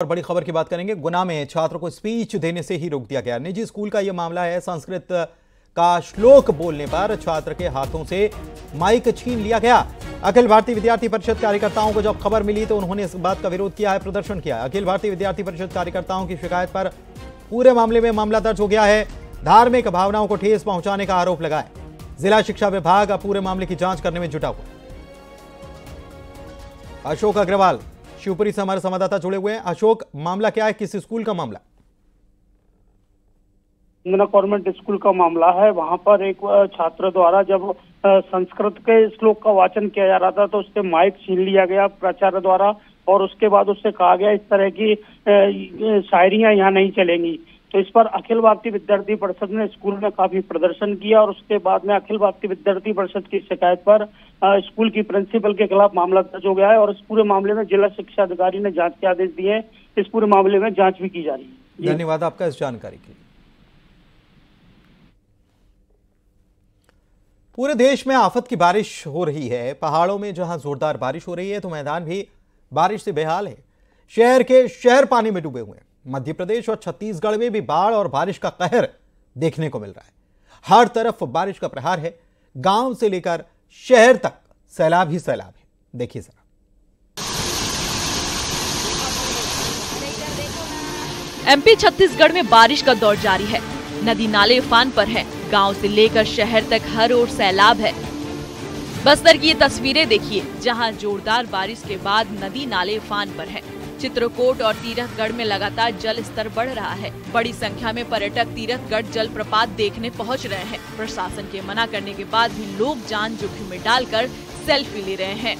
और बड़ी खबर की बात करेंगे, गुना में छात्र को स्पीच देने से ही रोक दिया गया। निजी स्कूल का यह मामला है, संस्कृत का श्लोक बोलने पर छात्र के हाथों से माइक छीन लिया गया। अखिल भारतीय विद्यार्थी परिषद कार्यकर्ताओं को जब खबर मिली तो उन्होंने इस बात का विरोध किया है, प्रदर्शन किया अखिल भारतीय विद्यार्थी परिषद कार्यकर्ताओं की शिकायत पर पूरे मामले में मामला दर्ज हो गया है। धार्मिक भावनाओं को ठेस पहुँचाने का आरोप लगाया जिला शिक्षा विभाग पूरे मामले की जाँच करने में जुटा हुआ अशोक अग्रवाल शिवपुरी से हमारे संवाददाता जुड़े हुए हैं। अशोक, मामला क्या है? किस स्कूल का मामला? गवर्नमेंट स्कूल का मामला है। वहाँ पर एक छात्र द्वारा जब संस्कृत के श्लोक का वाचन किया जा रहा था तो उससे माइक छीन लिया गया प्राचार्य द्वारा और उसके बाद उससे कहा गया इस तरह की शायरियाँ यहाँ नहीं चलेंगी। तो इस पर अखिल भारतीय विद्यार्थी परिषद ने स्कूल में काफ़ी प्रदर्शन किया और उसके बाद में अखिल भारतीय विद्यार्थी परिषद की शिकायत पर स्कूल की प्रिंसिपल के खिलाफ मामला दर्ज हो गया है और इस पूरे मामले में जिला शिक्षा अधिकारी ने जाँच के आदेश दिए हैं। इस पूरे मामले में जाँच भी की जा रही है। धन्यवाद आपका इस जानकारी के लिए। पूरे देश में आफत की बारिश हो रही है। पहाड़ों में जहाँ जोरदार बारिश हो रही है तो मैदान भी बारिश से बेहाल है। शहर के शहर पानी में डूबे हुए हैं। मध्य प्रदेश और छत्तीसगढ़ में भी बाढ़ और बारिश का कहर देखने को मिल रहा है। हर तरफ़ बारिश का प्रहार है। गाँव से लेकर शहर तक सैलाब ही सैलाब है। देखिए जरा। एमपी छत्तीसगढ़ में बारिश का दौर जारी है। नदी नाले उफान पर है। गाँव से लेकर शहर तक हर ओर सैलाब है। बस्तर की ये तस्वीरें देखिए, जहाँ जोरदार बारिश के बाद नदी नाले उफान पर है। चित्रकूट और तीरथगढ़ में लगातार जल स्तर बढ़ रहा है। बड़ी संख्या में पर्यटक तीरथगढ़ जल प्रपात देखने पहुँच रहे हैं। प्रशासन के मना करने के बाद भी लोग जान जोखिम में डालकर सेल्फी ले रहे हैं।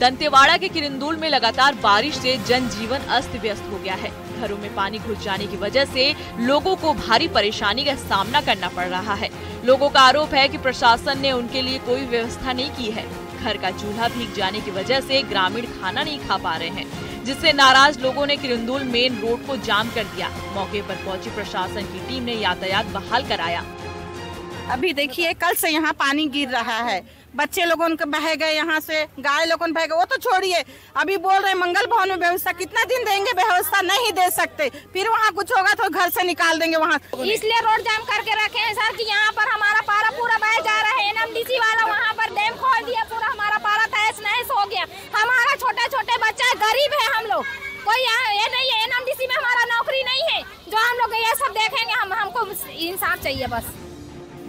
दंतेवाड़ा के किरंदुल में लगातार बारिश से जनजीवन अस्त व्यस्त हो गया है। घरों में पानी घुस जाने की वजह से लोगों को भारी परेशानी का सामना करना पड़ रहा है। लोगों का आरोप है कि प्रशासन ने उनके लिए कोई व्यवस्था नहीं की है। घर का चूल्हा भीग जाने की वजह से ग्रामीण खाना नहीं खा पा रहे हैं जिससे नाराज़ लोगों ने किरंदुल मेन रोड को जाम कर दिया। मौके पर पहुँची प्रशासन की टीम ने यातायात बहाल कराया। अभी देखिए कल से यहाँ पानी गिर रहा है। बच्चे लोगों के बह गए यहाँ से गाय लोगों बह गए वो तो छोड़िए। अभी बोल रहे मंगल भवन में व्यवस्था कितना दिन देंगे व्यवस्था? नहीं दे सकते। फिर वहाँ कुछ होगा तो घर से निकाल देंगे वहाँ। इसलिए रोड जाम करके रखे हैं सर कि यहाँ पर हमारा पारा पूरा बह जा रहा है। एनएमडीसी वाला वहाँ पर डैम खोल दिया पूरा हमारा पारा तहस नहस गया। हमारा छोटा छोटे बच्चा गरीब है हम लोग। कोई ये नहीं है, एनएमडीसी में हमारा नौकरी नहीं है। जो हम लोग ये सब देखेंगे, हम, हमको इंसाफ चाहिए बस।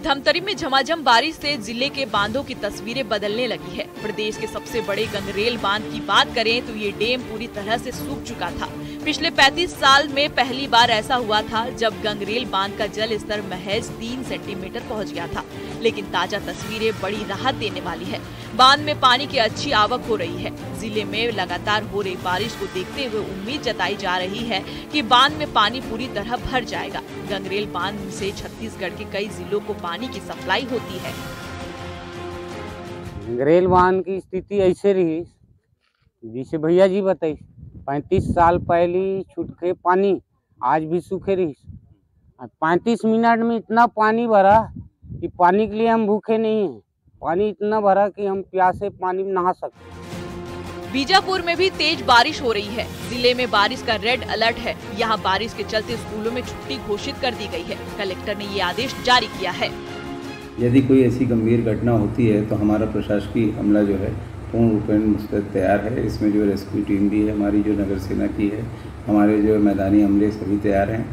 धमतरी में झमाझम बारिश से ज़िले के बांधों की तस्वीरें बदलने लगी है। प्रदेश के सबसे बड़े गंगरेल बाँध की बात करें तो ये डैम पूरी तरह से सूख चुका था। पिछले 35 साल में पहली बार ऐसा हुआ था जब गंगरेल बाँध का जल स्तर महज तीन सेंटीमीटर पहुँच गया था। लेकिन ताज़ा तस्वीरें बड़ी राहत देने वाली है। बाँध में पानी की अच्छी आवक हो रही है। ज़िले में लगातार हो रही बारिश को देखते हुए उम्मीद जताई जा रही है कि बाँध में पानी पूरी तरह भर जाएगा। गंगरेल बाँध से छत्तीसगढ़ के कई जिलों को पानी की सप्लाई होती है। गंगरेल बाँध की स्थिति ऐसे रही। जिसे भैया जी बताई पैंतीस साल पहले छुटके पानी आज भी सूखे रही पैंतीस मिनट में इतना पानी भरा कि पानी के लिए हम भूखे नहीं हैं। पानी इतना भरा कि हम प्यासे पानी में नहा सकते बीजापुर में भी तेज बारिश हो रही है। ज़िले में बारिश का रेड अलर्ट है। यहाँ बारिश के चलते स्कूलों में छुट्टी घोषित कर दी गई है। कलेक्टर ने ये आदेश जारी किया है। यदि कोई ऐसी गंभीर घटना होती है तो हमारा प्रशासकीय हमला जो है पूर्ण रूपेण मुस्तैद तैयार है। इसमें जो रेस्क्यू टीम भी है, हमारी जो नगर सेना की है, हमारे जो मैदानी हमले, सभी तैयार हैं।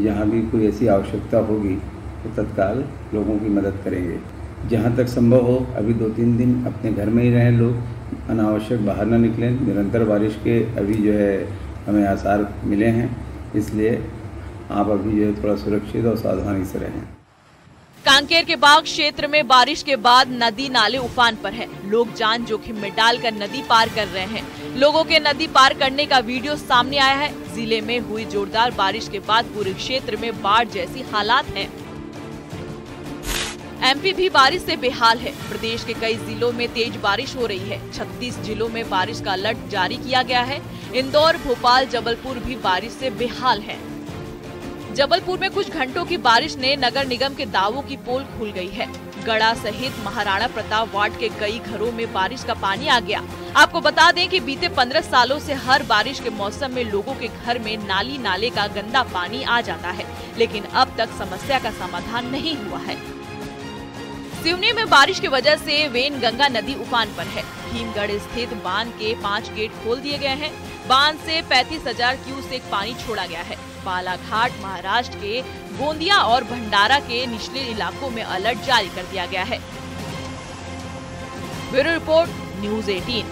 जहाँ भी कोई ऐसी आवश्यकता होगी तो तत्काल लोगों की मदद करेंगे। जहाँ तक संभव हो, अभी दो तीन दिन अपने घर में ही रहें लोग। अनावश्यक बाहर ना निकलें। निरंतर बारिश के अभी जो है, हमें आसार मिले हैं। इसलिए आप अभी जो है, थोड़ा सुरक्षित और सावधानी से रहें। कांकेर के बाग क्षेत्र में बारिश के बाद नदी नाले उफान पर है। लोग जान जोखिम में डालकर नदी पार कर रहे हैं। लोगों के नदी पार करने का वीडियो सामने आया है। ज़िले में हुई जोरदार बारिश के बाद पूरे क्षेत्र में बाढ़ जैसी हालात हैं। एमपी भी बारिश से बेहाल है। प्रदेश के कई जिलों में तेज बारिश हो रही है। 36 जिलों में बारिश का अलर्ट जारी किया गया है। इंदौर, भोपाल, जबलपुर भी बारिश से बेहाल है। जबलपुर में कुछ घंटों की बारिश ने नगर निगम के दावों की पोल खुल गई है। गड़ा सहित महाराणा प्रताप वार्ड के कई घरों में बारिश का पानी आ गया। आपको बता दें कि बीते 15 सालों से हर बारिश के मौसम में लोगों के घर में नाली नाले का गंदा पानी आ जाता है, लेकिन अब तक समस्या का समाधान नहीं हुआ है। सिवनी में बारिश की वजह से वेन गंगा नदी उफान पर है। भीमगढ़ स्थित बाँध के पाँच गेट खोल दिए गए हैं। बाँध से पैंतीस हज़ार क्यूसेक पानी छोड़ा गया है। बालाघाट, महाराष्ट्र के गोंदिया और भंडारा के निचले इलाकों में अलर्ट जारी कर दिया गया है। Bureau report, news 18